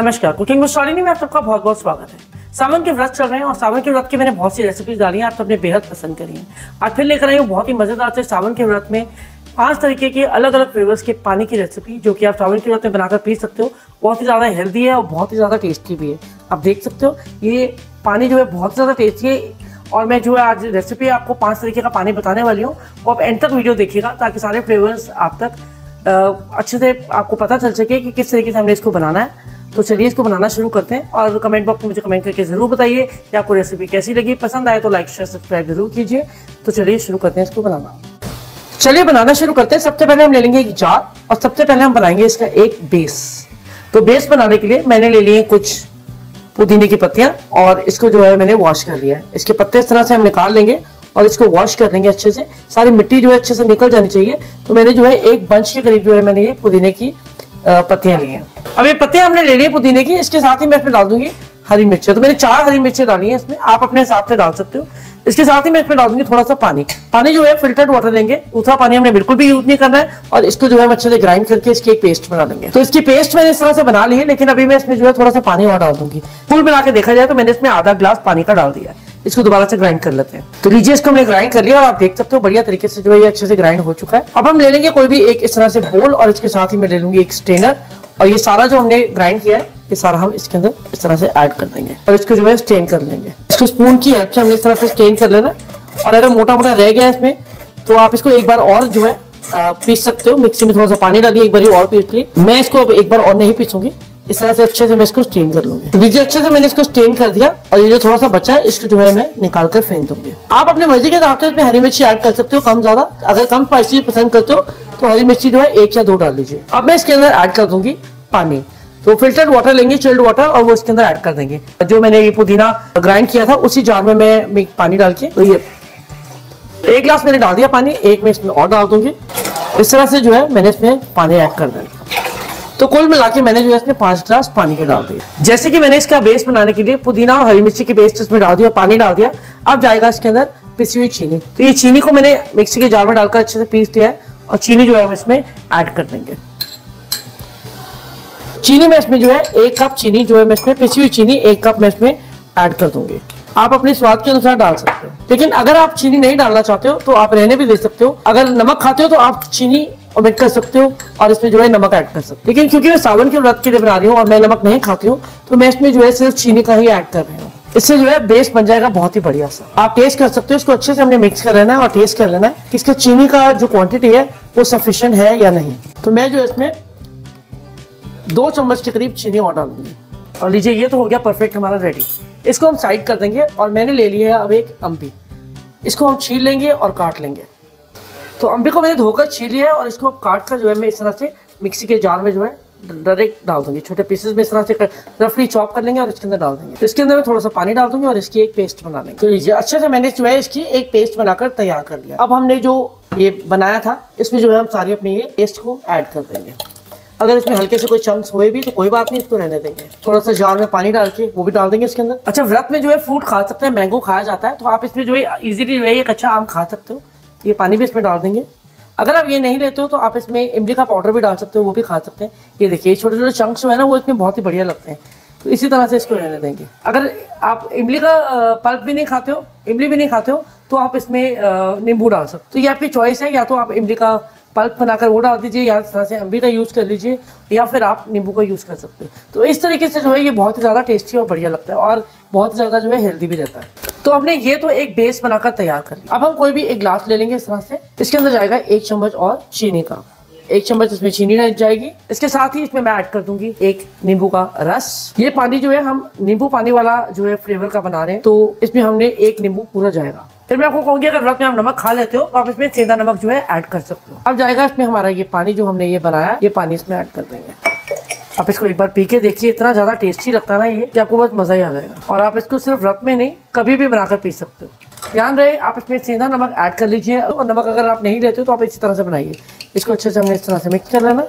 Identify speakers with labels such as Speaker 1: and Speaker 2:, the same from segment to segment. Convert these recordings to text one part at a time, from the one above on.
Speaker 1: नमस्कार, cooking with में आप सबका बहुत बहुत स्वागत है। सावन के व्रत चल रहे हैं और सावन के व्रत की मैंने बहुत सी रेसिपीज़ डाली हैं, आप सबने बेहद पसंद करी हैं। आज फिर लेकर आई हूँ बहुत ही मज़ेदार से सावन के व्रत में पाँच तरीके के अलग अलग फ्लेवर्स के पानी की रेसिपी जो कि आप सावन के व्रत में बनाकर पी सकते हो। बहुत ही ज़्यादा हेल्दी है और बहुत ही ज़्यादा टेस्टी भी है। आप देख सकते हो, ये पानी जो है बहुत ज़्यादा टेस्टी है और मैं जो है आज रेसिपी आपको पाँच तरीके का पानी बताने वाली हूँ। वो आप एंड तक वीडियो देखिएगा, ताकि सारे फ्लेवर्स आप तक अच्छे से आपको पता चल सके कि किस तरीके से हमने इसको बनाना है। तो चलिए इसको बनाना शुरू करते हैं और कमेंट बॉक्स में मुझे कमेंट करके ज़रूर बताइए कि आपको रेसिपी कैसी लगी। पसंद आए तो लाइक शेयर सब्सक्राइब ज़रूर कीजिए। तो चलिए शुरू करते हैं इसको बनाना। चलिए बनाना शुरू करते हैं। सबसे पहले हम ले लेंगे एक जार और सबसे पहले हम बनाएँगे इसका एक बेस तो बेस बनाने के लिए मैंने ले लिए कुछ पुदीने की पत्तियाँ और इसको जो है मैंने वॉश कर लिया है। इसके पत्ते इस तरह से हम निकाल लेंगे और इसको वॉश कर लेंगे अच्छे से। सारी मिट्टी जो है अच्छे से निकल जानी चाहिए। तो मैंने जो है एक बंच के करीब जो है मैंने ये पुदीने की पत्तियाँ ली हैं। अब ये पत्तियाँ हमने ले ली पुदीने की, इसके साथ ही मैं इसमें डाल दूँगी हरी मिर्ची। तो मैंने चार हरी मिर्ची डाली है इसमें, आप अपने हिसाब से डाल सकते हो। इसके साथ ही मैं इसमें डाल दूँगी थोड़ा सा पानी। पानी जो है फिल्टर्ड वाटर लेंगे, दूसरा पानी हमने बिल्कुल भी यूज़ नहीं करना है, और इसको जो है अच्छे से ग्राइंड करके इसकी एक पेस्ट बना लेंगे। तो इसकी पेस्ट मैंने इस तरह से बना ली है, लेकिन अभी मैं इसमें जो है थोड़ा सा पानी और डाल दूँगी। फुल मिला के देखा जाए तो मैंने इसमें आधा ग्लास पानी का डाल दिया है। इसको दोबारा से ग्राइंड कर लेते हैं। तो लीजिए इसको हमने ग्राइंड कर लिया और आप देख सकते हो बढ़िया तरीके से जो है अच्छे से ग्राइंड हो चुका है। अब हम ले लेंगे कोई भी एक इस तरह से बोल और इसके साथ ही मैं ले लूँगी एक स्टेनर और ये सारा जो हमने ग्राइंड किया है, ये सारा हम इसके अंदर इस तरह से ऐड कर देंगे। और इसको जो है स्टेन कर लेंगे। इसको स्पून की हेल्प से हमने इस तरह से स्टेन कर लेना। और अगर मोटा मोटा रह गया इसमें तो आप इसको एक बार और जो है पीस सकते हो। मिक्सी में थोड़ा सा पानी डालिए, एक बार और पीस लिए मैं इसको अब एक बार और नहीं पीसूँगी। इस तरह से अच्छे से मैं इसको स्टेन कर लूँगी। लीजिए अच्छे से मैंने इसको स्टेन कर दिया और ये जो थोड़ा सा बचा है, इसको जो है मैं निकाल कर फेंक दूँगी। आप अपने मर्ज़ी के हिसाब से इसमें हरी मिर्ची ऐड कर सकते हो, कम ज़्यादा। अगर कम स्पाइसी पसंद करते हो तो हरी मिर्ची जो है एक या दो डाल लीजिए अब मैं इसके अंदर ऐड कर दूँगी पानी। तो फिल्टर्ड वाटर लेंगे चिल्ड वाटर और वो इसके अंदर ऐड कर देंगे। जो मैंने ये पुदीना ग्राइंड किया था, उसी जार में मैं पानी डाल के तो ये एक गिलास मैंने डाल दिया पानी, एक मैं इसमें और डाल दूँगी। इस तरह से जो है मैंने इसमें पानी ऐड कर दिया। तो कुल मिला के मैंने जो है इसमें पाँच गिलास पानी के डाल दिया जैसे कि मैंने इसका बेस बनाने के लिए पुदीना और हरी मिर्ची की पेस्ट इसमें डाल दिया, पानी डाल दिया। अब जाएगा इसके अंदर पिसी हुई चीनी। तो ये चीनी को मैंने मिक्सी के जार में डालकर अच्छे से पीस दिया है और चीनी जो है हम इसमें ऐड कर देंगे। चीनी में इसमें जो है एक कप चीनी जो है मैं इसमें पिसी हुई चीनी, एक कप मैं इसमें ऐड कर दूँगी। आप अपने स्वाद के अनुसार डाल सकते हो। लेकिन अगर आप चीनी नहीं डालना चाहते हो तो आप रहने भी दे सकते हो। अगर नमक खाते हो तो आप चीनी ओमिट कर सकते हो और इसमें जो है नमक ऐड कर सकते हो। लेकिन क्योंकि मैं सावन के व्रत के लिए बना रही हूँ और मैं नमक नहीं खाती हूँ तो मैं इसमें जो है सिर्फ़ चीनी का ही ऐड कर रही हूँ। इससे जो है बेस बन जाएगा बहुत ही बढ़िया सा। आप टेस्ट कर सकते हो, इसको अच्छे से हमने मिक्स कर लेना है और टेस्ट कर लेना है कि इसका चीनी का जो क्वांटिटी है, वो सफिशियंट है या नहीं। तो मैं जो इसमें दो चम्मच के करीब चीनी और डाल दूँगी। और लीजिए, ये तो हो गया परफेक्ट हमारा रेडी इसको हम साइड कर देंगे और मैंने ले लिया है अब एक अम्बी। इसको हम छील लेंगे और काट लेंगे। तो अम्बी को मैंने धोकर छील लिया है और इसको काट कर जो है मैं इस तरह से मिक्सी के जार में जो है डायरेक्ट डाल दूँगी। छोटे पीसेस में इस तरह से रफली चॉप कर लेंगे और इसके अंदर डाल देंगे। तो इसके अंदर मैं थोड़ा सा पानी डाल दूँगी और इसकी एक पेस्ट बना लेंगे। तो लीजिए अच्छे से मैंने जो है इसकी एक पेस्ट बनाकर तैयार कर लिया। अब हमने जो ये बनाया था, इसमें जो है हम सारी अपनी ये पेस्ट को ऐड कर देंगे। अगर इसमें हल्के से कोई चम्स हुए भी तो कोई बात नहीं, इसको रहने देंगे। थोड़ा सा जार में पानी डाल के, वो भी डाल देंगे इसके अंदर। अच्छा व्रत में जो है फ्रूट खा सकते हैं मैंगो खाया जाता है तो आप इसमें जो है इजीली जो है एक अच्छा आम खा सकते हो। ये पानी भी इसमें डाल देंगे। अगर आप ये नहीं लेते हो तो आप इसमें इमली का पाउडर भी डाल सकते हो, वो भी खा सकते हैं। ये देखिए छोटे छोटे चंक्स जो है ना, वो इसमें बहुत ही बढ़िया लगते हैं। तो इसी तरह से इसको रहने देंगे। अगर आप इमली का पल्प भी नहीं खाते हो, इमली भी नहीं खाते हो तो आप इसमें नींबू डाल सकते हो। तो ये आपकी चॉइस है, या तो आप इमली का पल्प बनाकर वो डाल दीजिए, या इस तरह से अम्बी का यूज़ कर लीजिए, या फिर आप नींबू का यूज़ कर सकते हो। तो इस तरीके से जो है, ये बहुत ही ज़्यादा टेस्टी और बढ़िया लगता है, और बहुत ज़्यादा जो है हेल्दी भी रहता है। तो हमने ये तो एक बेस बनाकर तैयार कर अब हम कोई भी एक ग्लास ले लेंगे इस तरह से। इसके अंदर जाएगा एक चम्मच और चीनी का। एक चम्मच इसमें चीनी रह जाएगी। इसके साथ ही इसमें मैं ऐड कर दूँगी एक नींबू का रस। ये पानी जो है, हम नींबू पानी वाला जो है फ्लेवर का बना रहे हैं तो इसमें हमने एक नींबू पूरा जाएगा। फिर मैं आपको कहूँगी, अगर में आप नमक खा लेते हो तो आप इसमें सेंधा नमक जो है ऐड कर सकते हो। अब जाएगा इसमें हमारा ये पानी जो हमने ये बनाया, ये पानी इसमें ऐड कर देंगे। आप इसको एक बार पी के देखिए, इतना ज़्यादा टेस्टी लगता है ना ये, कि आपको बहुत मज़ा ही आ जाएगा। और आप इसको सिर्फ़ व्रत में नहीं, कभी भी बनाकर पी सकते हो। ध्यान रहे, आप इसमें सीधा नमक ऐड कर लीजिए, और नमक अगर आप नहीं लेते हो तो आप इसी तरह से बनाइए। इसको अच्छे से हमने इस तरह से मिक्स कर लेना।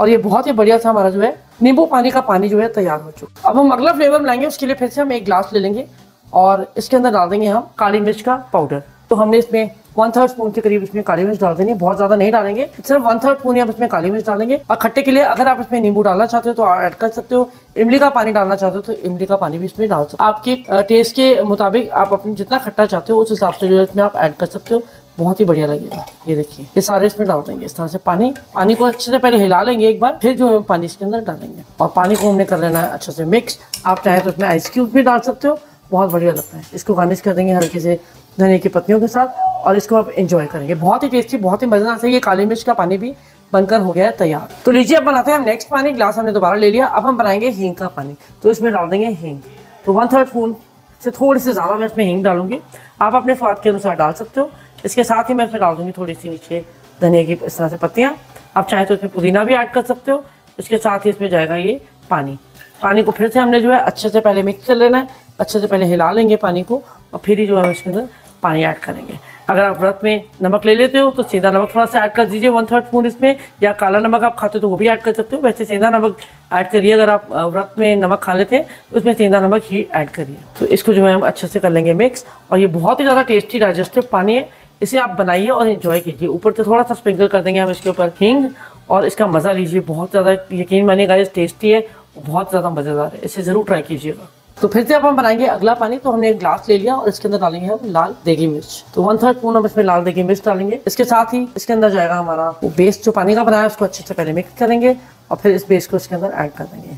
Speaker 1: और ये बहुत ही बढ़िया सा हमारा जो है, नींबू पानी का पानी जो है, तैयार हो चुका अब हम अगला फ्लेवर बनाएँगे, उसके लिए फिर से हम एक ग्लास ले लेंगे, और इसके अंदर डाल देंगे हम काली मिर्च का पाउडर तो हमने इसमें वन थर्ड स्पून के करीब इसमें काली मिर्च डाल देंगे बहुत ज़्यादा नहीं डालेंगे, सिर्फ़ वन थर्ड स्पून आप इसमें काली मिर्च डालेंगे। और खट्टे के लिए अगर आप इसमें नींबू डालना चाहते हो तो ऐड कर सकते हो। इमली का पानी डालना चाहते हो तो इमली का पानी भी इसमें डाल सकते हो। आपके टेस्ट के मुताबिक आप अपने जितना खट्टा चाहते हो उस हिसाब से जो है इसमें आप ऐड कर सकते हो। बहुत ही बढ़िया लगेगा। ये देखिए, ये सारे इसमें डाल देंगे। इस तरह से पानी पानी को अच्छे से पहले हिला लेंगे एक बार, फिर जो है पानी इसके अंदर डालेंगे। और पानी को हमने कर लेना है अच्छे से मिक्स आप चाहे तो इसमें आइस क्यूब भी डाल सकते हो। बहुत बढ़िया लगता है। इसको गार्निश कर देंगे हल्के से धनिया की पत्तियों के साथ, और इसको आप इंजॉय करेंगे। बहुत ही टेस्टी बहुत ही मज़ेदार। से ये काली मिर्च का पानी भी बनकर हो गया तैयार। तो लीजिए, अब बनाते हैं हम नेक्स्ट पानी। ग्लास हमने दोबारा ले लिया। अब हम बनाएँगे हींग का पानी। तो इसमें डाल देंगे हींग। तो वन थर्ड स्पून से थोड़ी से ज़्यादा मैं इसमें हींग डालूँगी। आप अपने स्वाद के अनुसार डाल सकते हो। इसके साथ ही मैं इसमें डाल दूँगी थोड़ी सी नीचे धनिया की, इस तरह से पत्तियाँ। आप चाहे तो इसमें पुदीना भी ऐड कर सकते हो। इसके साथ ही इसमें जाएगा ये पानी। पानी को फिर से हमने जो है अच्छे से पहले मिक्स कर लेना है। अच्छे से पहले हिला लेंगे पानी को, और फिर ही जो है इसके अंदर पानी ऐड करेंगे। अगर आप व्रत में नमक ले लेते हो तो सीधा नमक थोड़ा सा ऐड कर दीजिए वन थर्ड स्पून इसमें, या काला नमक आप खाते हो तो वो भी ऐड कर सकते हो। वैसे सीधा नमक ऐड करिए, अगर आप व्रत में नमक खा लेते हैं तो उसमें सीधा नमक ही ऐड करिए। तो इसको जो है हम अच्छे से कर लेंगे मिक्स और ये बहुत ही ज़्यादा टेस्टी डाइजेस्टिव पानी है। इसे आप बनाइए और इन्जॉय कीजिए। ऊपर से थोड़ा सा स्प्रिंकल कर देंगे हम इसके ऊपर हींग, और इसका मज़ा लीजिए। बहुत ज़्यादा यकीन मानिएगा इस टेस्टी है, बहुत ज़्यादा मज़ेदार है। इसे ज़रूर ट्राई कीजिएगा। तो फिर से अब हम बनाएँगे अगला पानी। तो हमने एक ग्लास ले लिया और इसके अंदर डालेंगे हम लाल देगी मिर्च। तो वन थर्ड स्पून हम इसमें लाल देगी मिर्च डालेंगे। इसके साथ ही इसके अंदर जाएगा हमारा वो बेस जो पानी का बनाया उसको अच्छे से पहले मिक्स करेंगे और फिर इस बेस को इसके अंदर ऐड कर देंगे।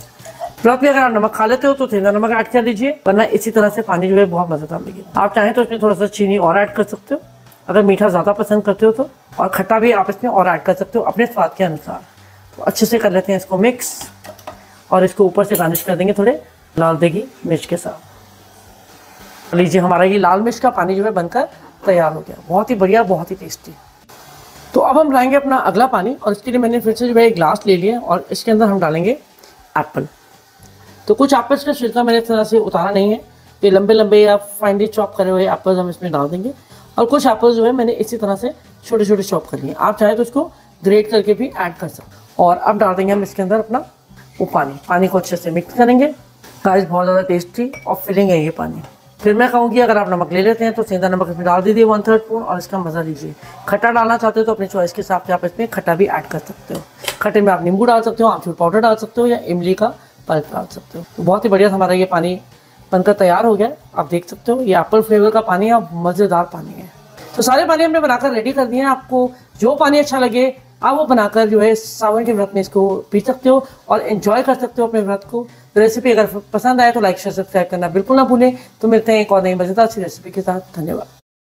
Speaker 1: में अगर आप नमक खा लेते हो तो सेंधा नमक ऐड कर दीजिए वरना इसी तरह से पानी जो है बहुत मज़ेदार लगेगा। आप चाहें तो इसमें थोड़ा सा चीनी और ऐड कर सकते हो। अगर मीठा ज़्यादा पसंद करते हो तो और खट्टा भी आप इसमें और ऐड कर सकते हो अपने स्वाद के अनुसार। तो अच्छे से कर लेते हैं इसको मिक्स और इसको ऊपर से गार्निश कर देंगे थोड़े। लाल देगी मिर्च के साथ। लीजिए हमारा ये लाल मिर्च का पानी जो है बनकर तैयार हो गया। बहुत ही बढ़िया, बहुत ही टेस्टी तो अब हम लाएँगे अपना अगला पानी और इसके लिए मैंने फिर से जो है एक ग्लास ले लिया और इसके अंदर हम डालेंगे एप्पल तो कुछ एप्पल्स का छिलका मैंने इस तरह से उतारा नहीं है। ये लंबे लंबे या फाइनली चॉप करे हुए एप्पल्स हम इसमें डाल देंगे। और कुछ एप्पल्स जो है मैंने इसी तरह से छोटे छोटे चॉप कर लिए। आप चाहे तो इसको ग्रेट करके भी ऐड कर सकते और अब डाल देंगे हम इसके अंदर अपना वो पानी। पानी को अच्छे से मिक्स करेंगे। गाइस बहुत ज़्यादा टेस्टी और फिलिंग है ये पानी। फिर मैं कहूँगी, अगर आप नमक ले लेते हैं तो सेंधा नमक इसमें डाल दीजिए वन थर्ड स्पून और इसका मज़ा लीजिए। खट्टा डालना चाहते हो तो अपनी चॉइस के हिसाब से आप इसमें खट्टा भी ऐड कर सकते हो। खट्टे में आप नींबू डाल सकते हो, आमचूर पाउडर डाल सकते हो, या इमली का पल्प डाल सकते हो। तो बहुत ही बढ़िया हमारा ये पानी बनकर तैयार हो गया आप देख सकते हो, ये एप्पल फ्लेवर का पानी है मज़ेदार पानी है। तो सारे पानी हमने बनाकर रेडी कर दिए हैं। आपको जो पानी अच्छा लगे, आप वो बनाकर जो है सावन के व्रत में इसको पी सकते हो और इन्जॉय कर सकते हो अपने व्रत को। रेसिपी अगर पसंद आए तो लाइक शेयर सब्सक्राइब करना बिल्कुल ना भूलें। तो मिलते हैं एक और नई मज़ेदार सी रेसिपी के साथ। धन्यवाद।